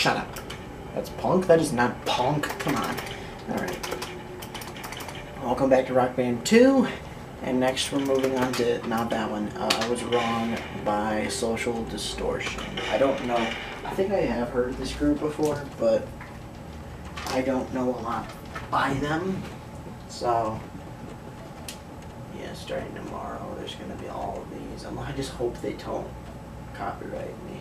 shut up. That's punk? That is not punk. Come on. Alright. Welcome back to Rock Band 2. And next we're moving on to, not that one, uh, I Was Wrong by Social Distortion. I don't know, I think I have heard this group before, but I don't know a lot by them. So, yeah, starting tomorrow, there's going to be all of these. I just hope they don't copyright me.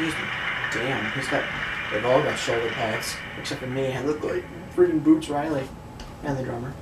Excuse me. Damn, he's got, they've all got shoulder pads, except for me. I look like freaking Boots Riley and the drummer.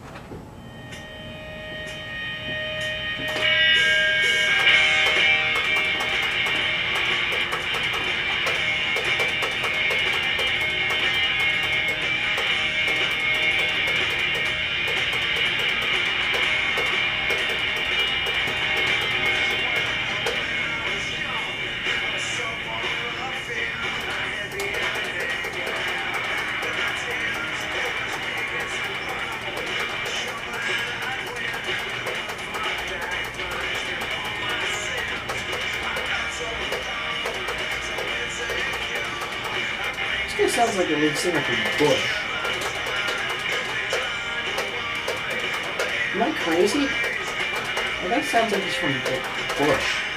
This sounds like a lead like a Bush. Am I crazy? Well, that sounds like he's from Bu- Bush.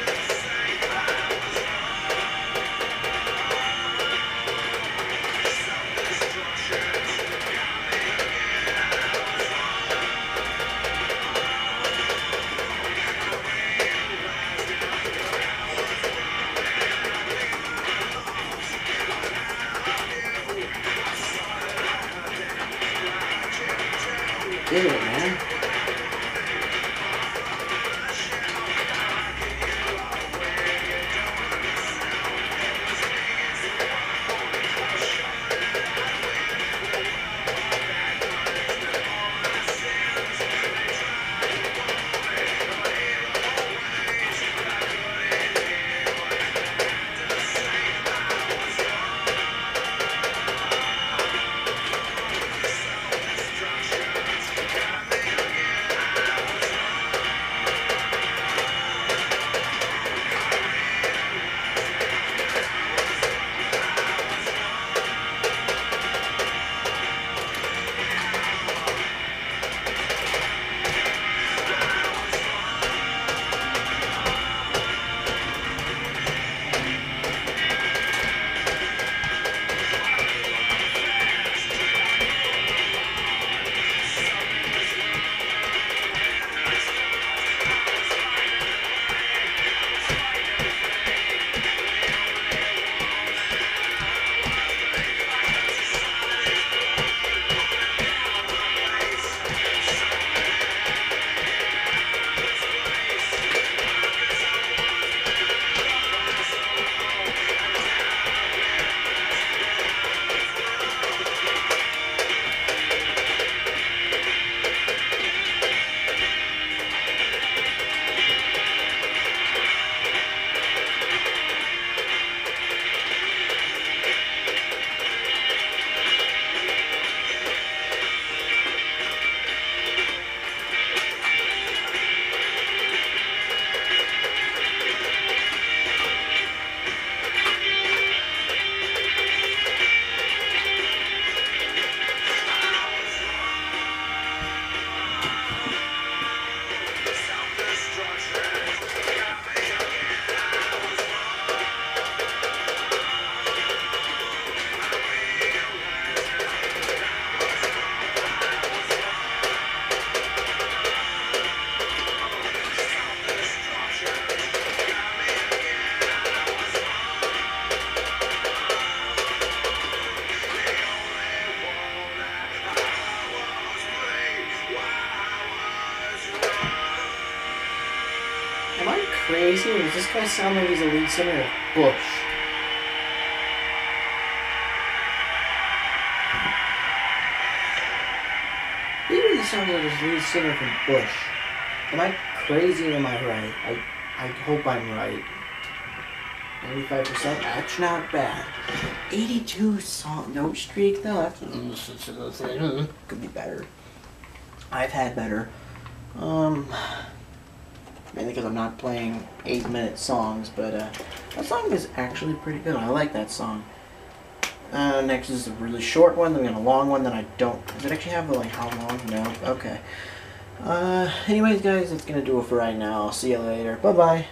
It, man. Am I crazy does this guy sound like he's a lead singer of Bush? He really sounds like a lead singer from Bush. Am I crazy or am I right? I, I hope I'm right. 95%? That's not bad. 82 song note streak though? That's could be better. I've had better. Um, mainly because I'm not playing eight minute songs, but uh, That song is actually pretty good. I like that song. Uh, next is a really short one, then we have a long one that I don't... Does it actually have, like, how long? No. Okay. Uh, anyways, guys, that's gonna do it for right now. I'll see you later. Bye-bye.